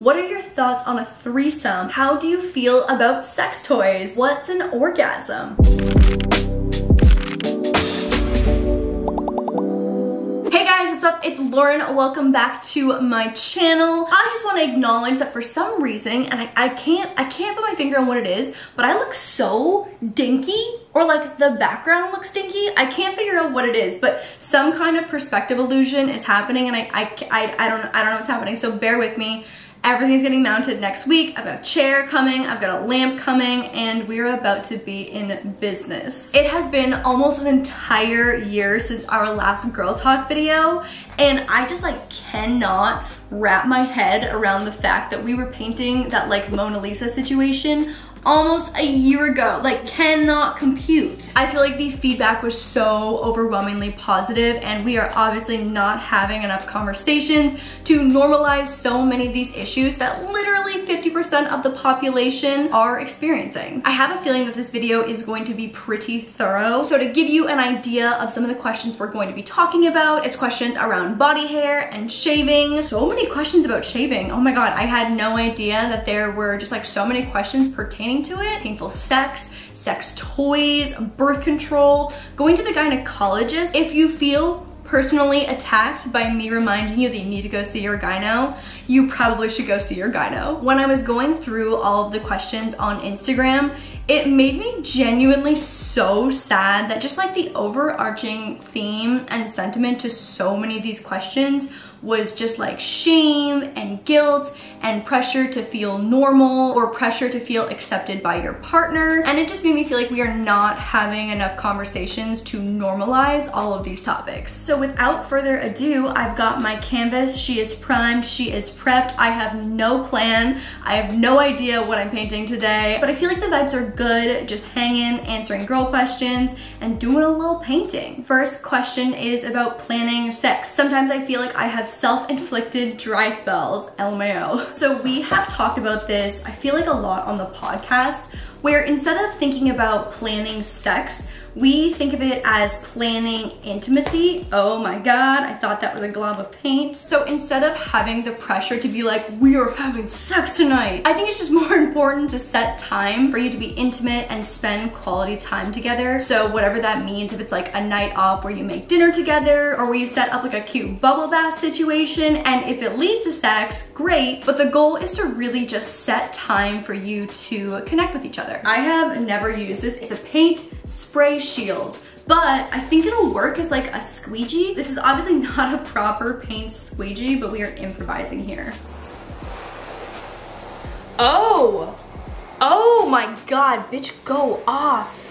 What are your thoughts on a threesome? How do you feel about sex toys? What's an orgasm? Hey guys, what's up? It's Lauren. Welcome back to my channel. I just want to acknowledge that for some reason, and I, I can't I can't put my finger on what it is, but I look so dinky or like the background looks dinky. I can't figure out what it is, but some kind of perspective illusion is happening and I, I, I, I don't I don't know what's happening. So bear with me. Everything's getting mounted next week. I've got a chair coming, I've got a lamp coming, and we're about to be in business. It has been almost an entire year since our last Girl Talk video, and I just like cannot wrap my head around the fact that we were painting that like Mona Lisa situation almost a year ago. Like cannot compute. I feel like the feedback was so overwhelmingly positive and we are obviously not having enough conversations to normalize so many of these issues that literally 50% of the population are experiencing. I have a feeling that this video is going to be pretty thorough. So to give you an idea of some of the questions we're going to be talking about, it's questions around body hair and shaving. So many questions about shaving. Oh my God, I had no idea that there were just like so many questions pertaining pertaining to it, painful sex, sex toys, birth control, going to the gynecologist. If you feel personally attacked by me reminding you that you need to go see your gyno, you probably should go see your gyno. When I was going through all of the questions on Instagram, it made me genuinely so sad that just like the overarching theme and sentiment to so many of these questions was just like shame and guilt and pressure to feel normal or pressure to feel accepted by your partner. And it just made me feel like we are not having enough conversations to normalize all of these topics. So without further ado, I've got my canvas. She is primed, she is prepped. I have no plan. I have no idea what I'm painting today, but I feel like the vibes are good, just hanging, answering girl questions, and doing a little painting. First question is about planning sex. Sometimes I feel like I have self-inflicted dry spells, LMAO. So we have talked about this, I feel like a lot on the podcast, where instead of thinking about planning sex, we think of it as planning intimacy. Oh my God, I thought that was a glob of paint. So instead of having the pressure to be like, we are having sex tonight, I think it's just more important to set time for you to be intimate and spend quality time together. So whatever that means, if it's like a night off where you make dinner together or where you set up like a cute bubble bath situation, and if it leads to sex, great. But the goal is to really just set time for you to connect with each other. I have never used this. It's a paint spray shield but I think it'll work as like a squeegee. This is obviously not a proper paint squeegee, but we are improvising here. Oh, oh my God, bitch, go off.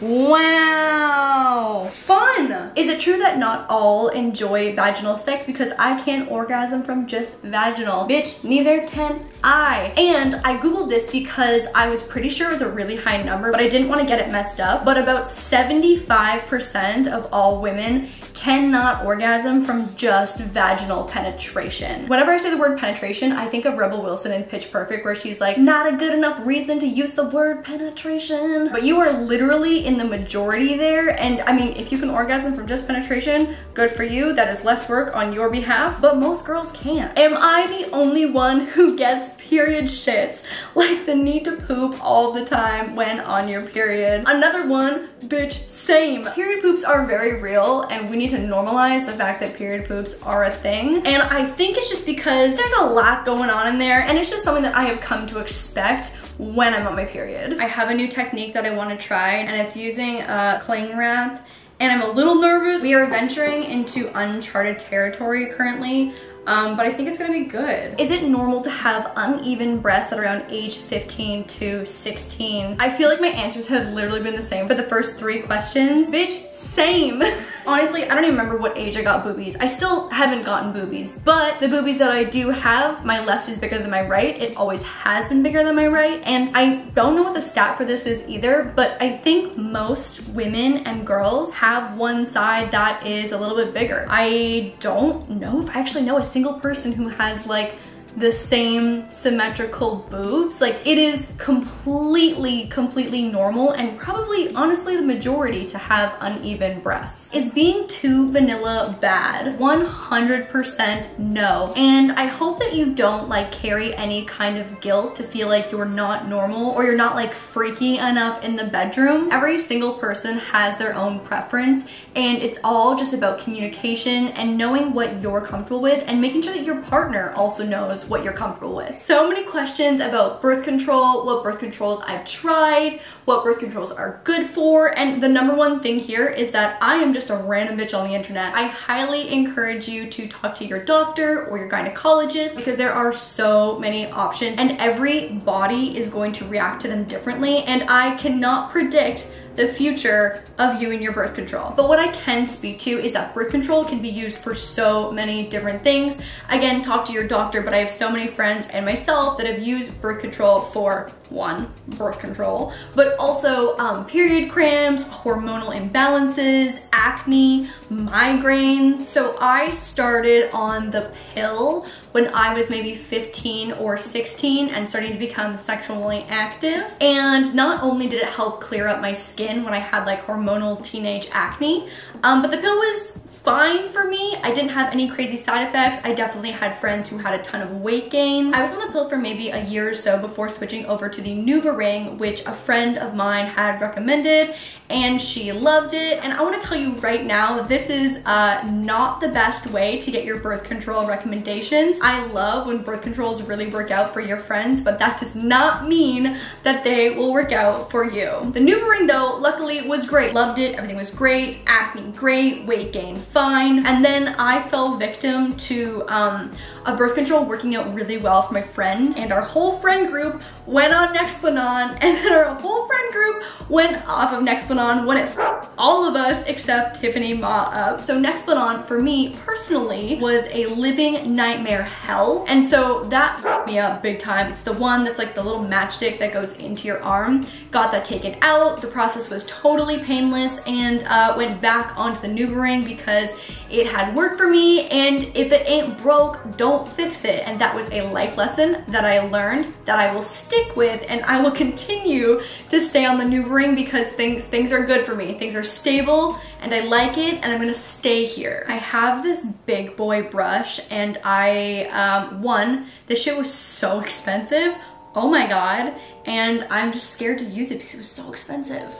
Wow, fun. Is it true that not all enjoy vaginal sex? Because I can't orgasm from just vaginal. Bitch, neither can I. And I Googled this because I was pretty sure it was a really high number, but I didn't want to get it messed up. But about 75% of all women cannot orgasm from just vaginal penetration. Whenever I say the word penetration, I think of Rebel Wilson in Pitch Perfect where she's like, not a good enough reason to use the word penetration. But you are literally in the majority there. And I mean, if you can orgasm from just penetration, good for you. That is less work on your behalf, but most girls can't. Am I the only one who gets period shits? Like the need to poop all the time when on your period. Another one, bitch, same. Period poops are very real and we need to normalize the fact that period poops are a thing. And I think it's just because there's a lot going on in there and it's just something that I have come to expect when I'm on my period. I have a new technique that I wanna try and it's using a cling wrap and I'm a little nervous. We are venturing into uncharted territory currently um, but I think it's gonna be good. Is it normal to have uneven breasts at around age 15 to 16? I feel like my answers have literally been the same for the first three questions. Bitch, same. Honestly, I don't even remember what age I got boobies. I still haven't gotten boobies, but the boobies that I do have, my left is bigger than my right. It always has been bigger than my right. And I don't know what the stat for this is either, but I think most women and girls have one side that is a little bit bigger. I don't know if I actually know a single person who has like the same symmetrical boobs. Like it is completely, completely normal and probably honestly the majority to have uneven breasts. Is being too vanilla bad? 100% no. And I hope that you don't like carry any kind of guilt to feel like you're not normal or you're not like freaky enough in the bedroom. Every single person has their own preference and it's all just about communication and knowing what you're comfortable with and making sure that your partner also knows what you're comfortable with. So many questions about birth control, what birth controls I've tried, what birth controls are good for, and the number one thing here is that I am just a random bitch on the internet. I highly encourage you to talk to your doctor or your gynecologist because there are so many options and every body is going to react to them differently and I cannot predict the future of you and your birth control. But what I can speak to is that birth control can be used for so many different things. Again, talk to your doctor, but I have so many friends and myself that have used birth control for one, birth control, but also um, period cramps, hormonal imbalances, acne, migraines. So I started on the pill when I was maybe 15 or 16 and starting to become sexually active. And not only did it help clear up my skin when I had like hormonal teenage acne, um, but the pill was fine for me. I didn't have any crazy side effects. I definitely had friends who had a ton of weight gain. I was on the pill for maybe a year or so before switching over to the NuvaRing, which a friend of mine had recommended and she loved it. And I wanna tell you right now, this is uh, not the best way to get your birth control recommendations. I love when birth controls really work out for your friends, but that does not mean that they will work out for you. The NuvaRing though, luckily was great. Loved it, everything was great, acne great, weight gain fine. And then I fell victim to um, a birth control working out really well for my friend and our whole friend group went on Nexplanon and then our whole friend group went off of Nexplanon when it all of us except Tiffany Ma up. So Nexplanon for me personally was a living nightmare hell. And so that me up big time. It's the one that's like the little matchstick that goes into your arm. Got that taken out. The process was totally painless and uh, went back onto the NuvaRing because it had worked for me and if it ain't broke, don't fix it. And that was a life lesson that I learned that I will stick with and I will continue to stay on the NuvaRing because things, things are good for me. Things are stable and I like it and I'm gonna stay here. I have this big boy brush and I, um, one, this shit was so expensive. Oh my God. And I'm just scared to use it because it was so expensive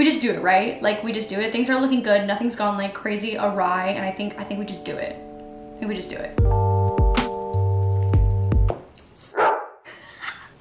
we just do it, right? Like we just do it. Things are looking good. Nothing's gone like crazy awry. And I think, I think we just do it. I think we just do it.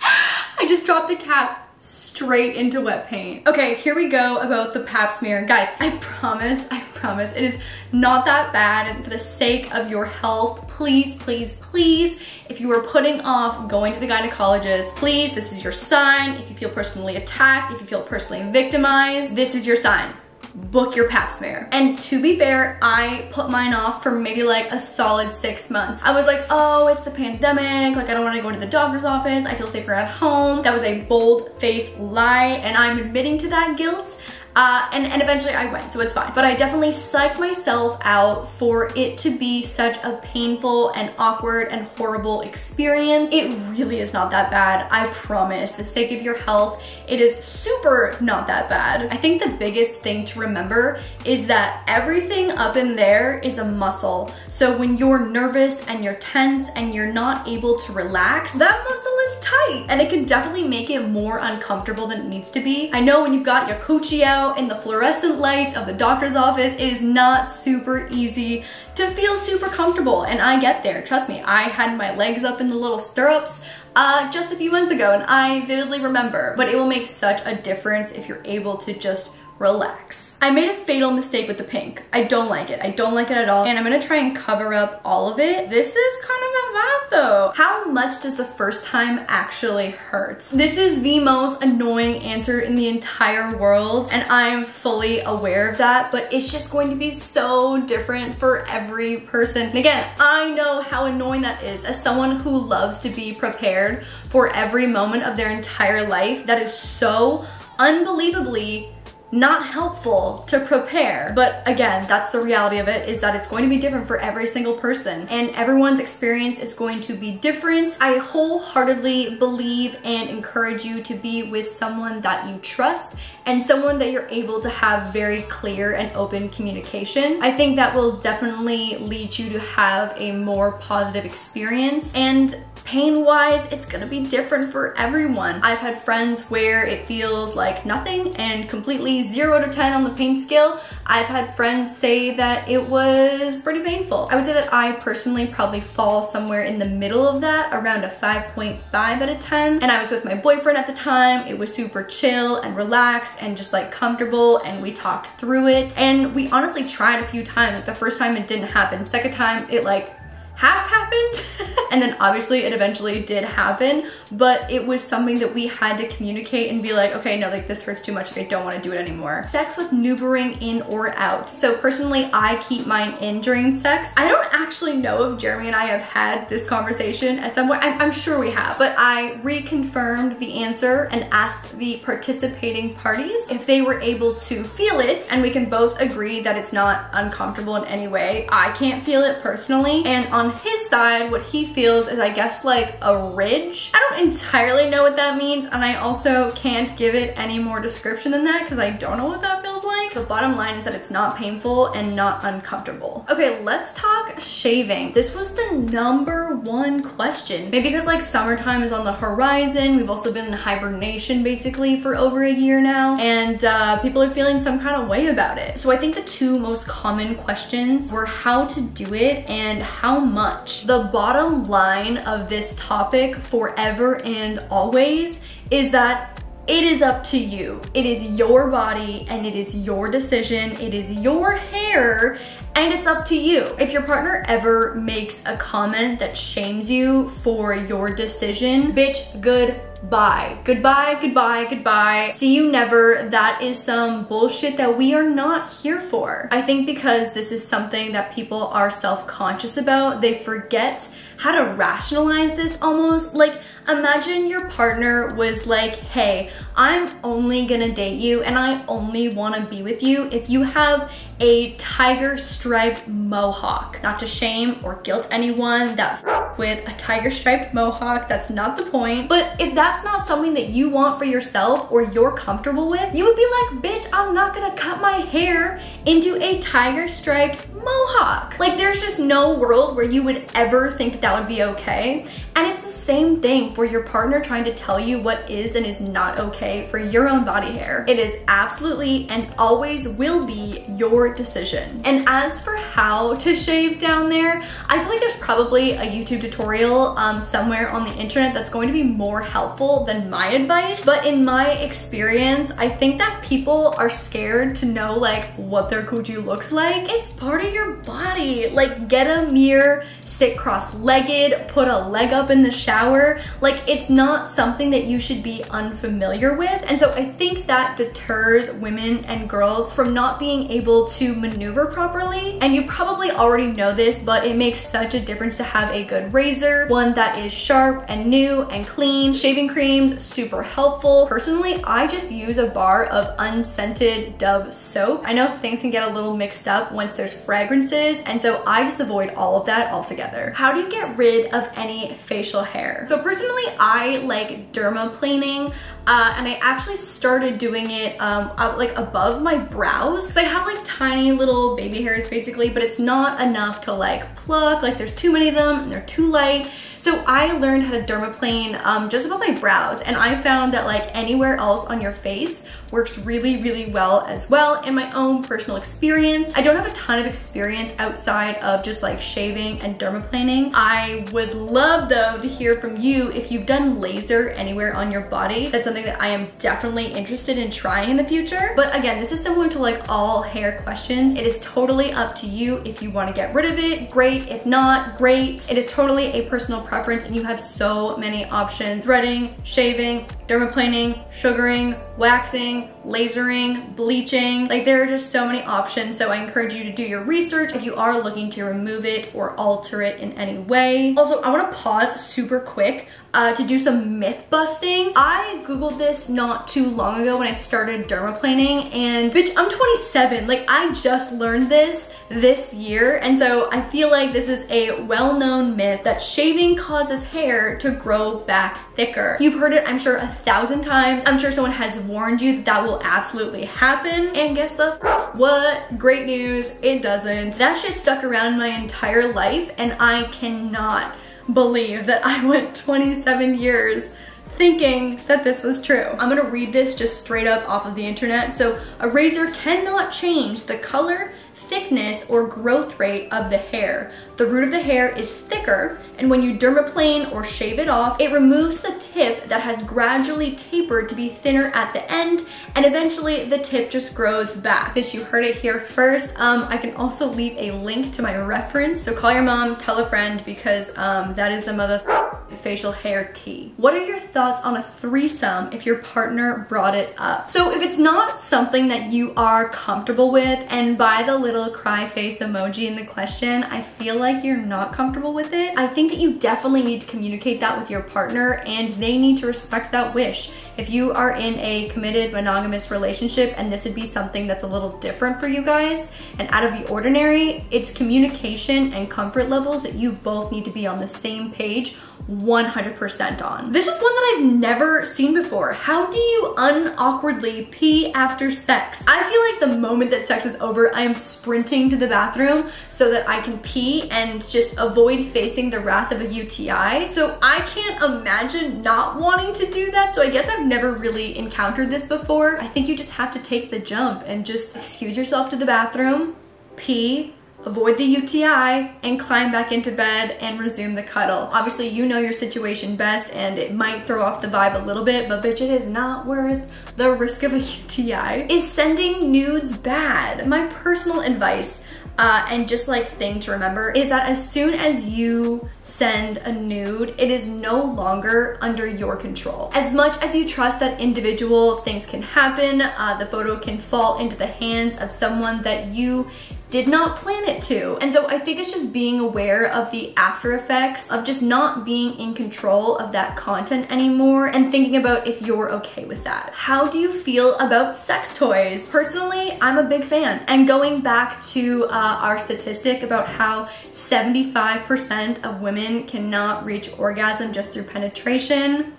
I just dropped the cap straight into wet paint. Okay, here we go about the pap smear. Guys, I promise, I promise, it is not that bad. And for the sake of your health, please, please, please, if you are putting off going to the gynecologist, please, this is your sign. If you feel personally attacked, if you feel personally victimized, this is your sign book your pap smear. And to be fair, I put mine off for maybe like a solid six months. I was like, oh, it's the pandemic. Like I don't wanna go to the doctor's office. I feel safer at home. That was a bold faced lie and I'm admitting to that guilt. Uh, and, and eventually I went, so it's fine. But I definitely psyched myself out for it to be such a painful and awkward and horrible experience. It really is not that bad, I promise. For the sake of your health, it is super not that bad. I think the biggest thing to remember is that everything up in there is a muscle. So when you're nervous and you're tense and you're not able to relax, that muscle is tight and it can definitely make it more uncomfortable than it needs to be. I know when you've got your coochie out in the fluorescent lights of the doctor's office, it is not super easy to feel super comfortable. And I get there, trust me. I had my legs up in the little stirrups uh, just a few months ago and I vividly remember. But it will make such a difference if you're able to just relax. I made a fatal mistake with the pink. I don't like it. I don't like it at all. And I'm gonna try and cover up all of it. This is kind of a vibe though. How much does the first time actually hurt? This is the most annoying answer in the entire world. And I'm fully aware of that, but it's just going to be so different for every person. And again, I know how annoying that is. As someone who loves to be prepared for every moment of their entire life, that is so unbelievably not helpful to prepare. But again, that's the reality of it is that it's going to be different for every single person and everyone's experience is going to be different. I wholeheartedly believe and encourage you to be with someone that you trust and someone that you're able to have very clear and open communication. I think that will definitely lead you to have a more positive experience and pain wise, it's gonna be different for everyone. I've had friends where it feels like nothing and completely zero to 10 on the pain scale. I've had friends say that it was pretty painful. I would say that I personally probably fall somewhere in the middle of that, around a 5.5 out of 10. And I was with my boyfriend at the time. It was super chill and relaxed and just like comfortable and we talked through it. And we honestly tried a few times. The first time it didn't happen. Second time it like half happened. and then obviously it eventually did happen, but it was something that we had to communicate and be like, okay, no, like this hurts too much. I don't want to do it anymore. Sex with NuvaRing in or out. So personally, I keep mine in during sex. I don't actually know if Jeremy and I have had this conversation at some point. I'm, I'm sure we have, but I reconfirmed the answer and asked the participating parties if they were able to feel it and we can both agree that it's not uncomfortable in any way. I can't feel it personally and on his side, what he feels is I guess like a ridge. I don't entirely know what that means and I also can't give it any more description than that because I don't know what that feels like. The bottom line is that it's not painful and not uncomfortable. Okay, let's talk shaving. This was the number one question. Maybe because like summertime is on the horizon. We've also been in hibernation basically for over a year now and uh, people are feeling some kind of way about it. So I think the two most common questions were how to do it and how much much. The bottom line of this topic forever and always is that it is up to you. It is your body and it is your decision. It is your hair and it's up to you. If your partner ever makes a comment that shames you for your decision, bitch, good bye. Goodbye, goodbye, goodbye. See you never. That is some bullshit that we are not here for. I think because this is something that people are self-conscious about, they forget how to rationalize this almost. Like, imagine your partner was like, hey, I'm only gonna date you and I only wanna be with you if you have a tiger striped mohawk. Not to shame or guilt anyone that with a tiger striped mohawk, that's not the point. But if that's not something that you want for yourself or you're comfortable with, you would be like, bitch, I'm not gonna cut my hair into a tiger striped mohawk. Like there's just no world where you would ever think that, that would be okay. And it's the same thing for your partner trying to tell you what is and is not okay for your own body hair. It is absolutely and always will be your decision. And as for how to shave down there, I feel like there's probably a YouTube tutorial um, somewhere on the internet that's going to be more helpful than my advice. But in my experience, I think that people are scared to know like what their coochie looks like. It's part of your body. Like get a mirror, sit cross-legged, put a leg up in the shower. Like it's not something that you should be unfamiliar with. And so I think that deters women and girls from not being able to maneuver properly. And you probably already know this, but it makes such a difference to have a good razor, one that is sharp and new and clean. Shaving creams, super helpful. Personally, I just use a bar of unscented Dove soap. I know things can get a little mixed up once there's fragrances, and so I just avoid all of that altogether. How do you get rid of any facial hair? So personally, I like dermaplaning uh, and I actually started doing it um, like above my brows because I have like tiny little baby hairs basically, but it's not enough to like pluck, like there's too many of them and they're too light. So I learned how to dermaplane um, just above my brows and I found that like anywhere else on your face works really, really well as well in my own personal experience. I don't have a ton of experience outside of just like shaving and dermaplaning. I would love though to hear from you if you've done laser anywhere on your body. That's something that I am definitely interested in trying in the future. But again, this is similar to like all hair questions. It is totally up to you if you wanna get rid of it, great. If not, great. It is totally a personal preference and you have so many options. Threading, shaving, dermaplaning, sugaring, waxing, lasering, bleaching. Like there are just so many options. So I encourage you to do your research if you are looking to remove it or alter it in any way. Also, I wanna pause super quick uh, to do some myth busting. I Googled this not too long ago when I started dermaplaning and bitch, I'm 27. Like I just learned this this year. And so I feel like this is a well-known myth that shaving causes hair to grow back thicker. You've heard it, I'm sure, a thousand times. I'm sure someone has warned you that that will absolutely happen. And guess the what? Great news, it doesn't. That shit stuck around my entire life and I cannot believe that I went 27 years thinking that this was true. I'm gonna read this just straight up off of the internet. So a razor cannot change the color, thickness or growth rate of the hair. The root of the hair is thicker, and when you dermaplane or shave it off, it removes the tip that has gradually tapered to be thinner at the end, and eventually the tip just grows back. Bitch, you heard it here first. Um, I can also leave a link to my reference, so call your mom, tell a friend, because um, that is the mother facial hair tea. What are your thoughts on a threesome if your partner brought it up? So if it's not something that you are comfortable with, and by the little cry face emoji in the question, I feel like you're not comfortable with it, I think that you definitely need to communicate that with your partner and they need to respect that wish. If you are in a committed monogamous relationship and this would be something that's a little different for you guys and out of the ordinary, it's communication and comfort levels that you both need to be on the same page 100% on. This is one that I've never seen before. How do you unawkwardly pee after sex? I feel like the moment that sex is over, I am sprinting to the bathroom so that I can pee and just avoid facing the wrath of a UTI. So I can't imagine not wanting to do that. So I guess I've never really encountered this before. I think you just have to take the jump and just excuse yourself to the bathroom, pee, avoid the UTI, and climb back into bed and resume the cuddle. Obviously, you know your situation best and it might throw off the vibe a little bit, but bitch, it is not worth the risk of a UTI. Is sending nudes bad? My personal advice uh, and just like thing to remember is that as soon as you send a nude, it is no longer under your control. As much as you trust that individual, things can happen, uh, the photo can fall into the hands of someone that you did not plan it to. And so I think it's just being aware of the after effects of just not being in control of that content anymore and thinking about if you're okay with that. How do you feel about sex toys? Personally, I'm a big fan. And going back to uh, our statistic about how 75% of women cannot reach orgasm just through penetration,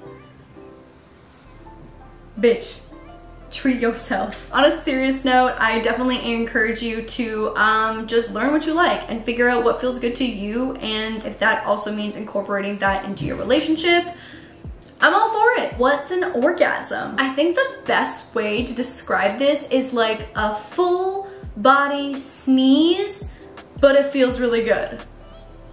bitch, treat yourself. On a serious note, I definitely encourage you to um, just learn what you like and figure out what feels good to you. And if that also means incorporating that into your relationship, I'm all for it. What's an orgasm? I think the best way to describe this is like a full body sneeze, but it feels really good.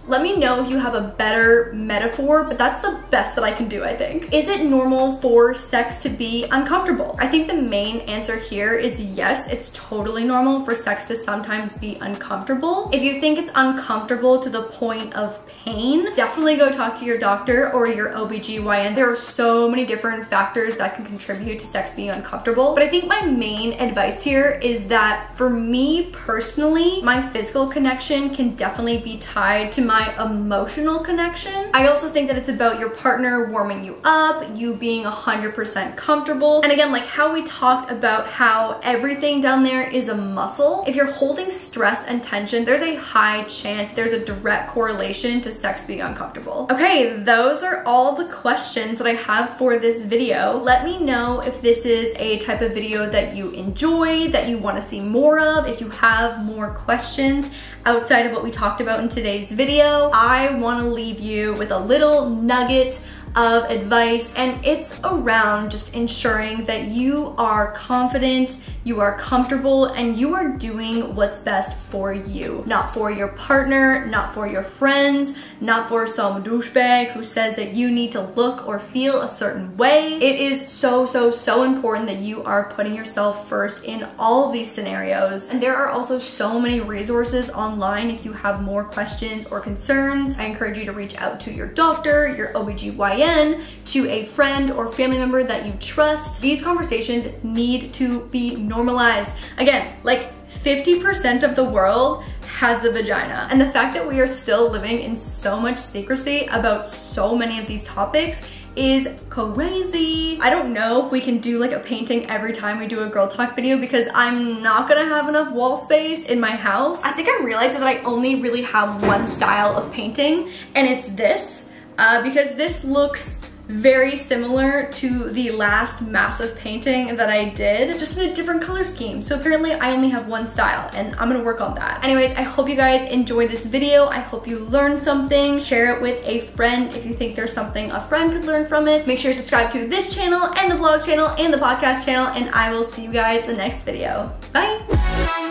Let me know if you have a better metaphor, but that's the best that I can do, I think. Is it normal for sex to be uncomfortable? I think the main answer here is yes, it's totally normal for sex to sometimes be uncomfortable. If you think it's uncomfortable to the point of pain, definitely go talk to your doctor or your OBGYN. There are so many different factors that can contribute to sex being uncomfortable. But I think my main advice here is that for me personally, my physical connection can definitely be tied to my my emotional connection. I also think that it's about your partner warming you up, you being 100% comfortable. And again, like how we talked about how everything down there is a muscle. If you're holding stress and tension, there's a high chance there's a direct correlation to sex being uncomfortable. Okay, those are all the questions that I have for this video. Let me know if this is a type of video that you enjoy, that you wanna see more of, if you have more questions outside of what we talked about in today's video, I wanna leave you with a little nugget of advice and it's around just ensuring that you are confident, you are comfortable, and you are doing what's best for you. Not for your partner, not for your friends, not for some douchebag who says that you need to look or feel a certain way. It is so, so, so important that you are putting yourself first in all of these scenarios. And there are also so many resources online if you have more questions or concerns. I encourage you to reach out to your doctor, your OBGYN, To a friend or family member that you trust. These conversations need to be normalized. Again, like 50% of the world has a vagina. And the fact that we are still living in so much secrecy about so many of these topics is crazy. I don't know if we can do like a painting every time we do a girl talk video because I'm not gonna have enough wall space in my house. I think I'm realizing that I only really have one style of painting and it's this uh, because this looks very similar to the last massive painting that I did, just in a different color scheme. So apparently I only have one style and I'm gonna work on that. Anyways, I hope you guys enjoyed this video. I hope you learned something. Share it with a friend if you think there's something a friend could learn from it. Make sure to subscribe to this channel and the vlog channel and the podcast channel and I will see you guys in the next video. Bye!